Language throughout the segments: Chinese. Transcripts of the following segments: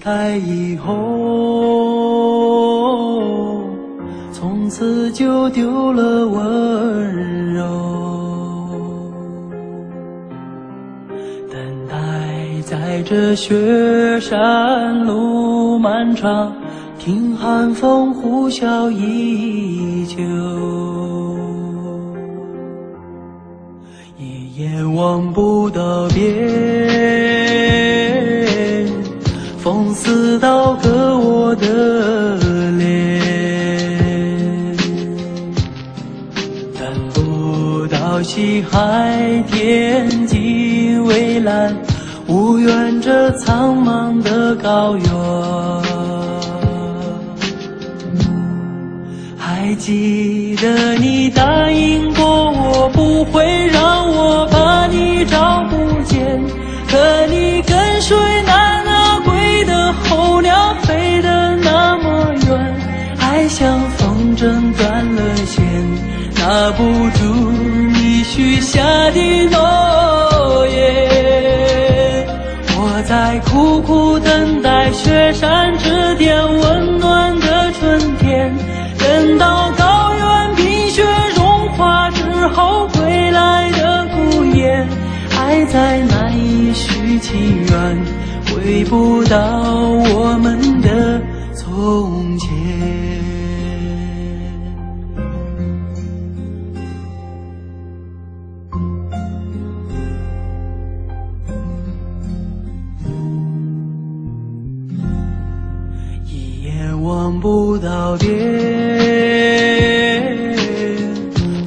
开以后，从此就丢了温柔。等待在这雪山路漫长，听寒风呼啸依旧。一眼望不到边，风似刀割我的脸，等不到西海天际蔚蓝，无缘这苍茫的高原。还记得你答应过我不会让雪山之巅温暖的春天。等到高原冰雪融化之后归来的孤雁，爱再难以续情缘，回不到我们的从前。不到边，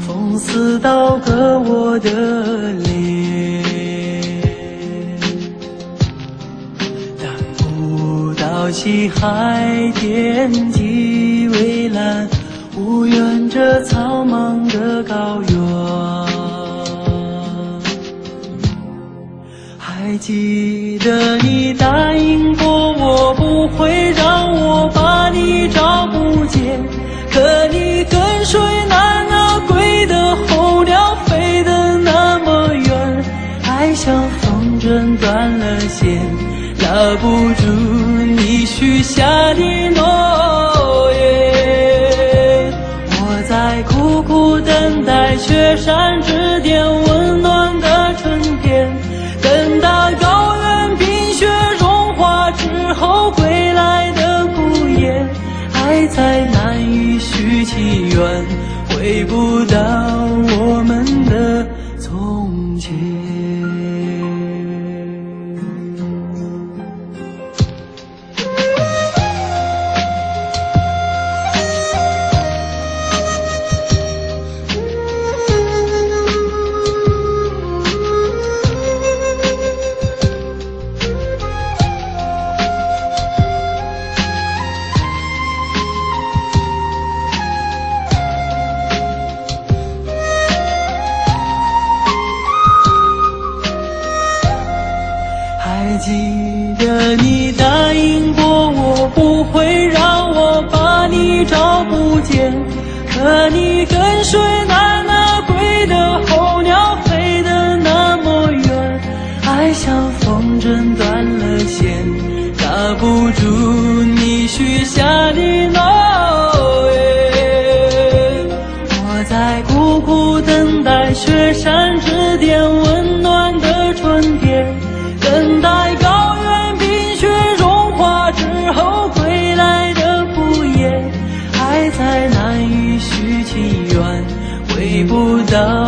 风似刀割我的脸，等不到西海天际蔚蓝，无缘这苍茫的高原。还记得你答应过我不会针断了线，拉不住你许下的诺言。我在苦苦等待雪山记得你答应过我不会让我把你找不见。可你 down.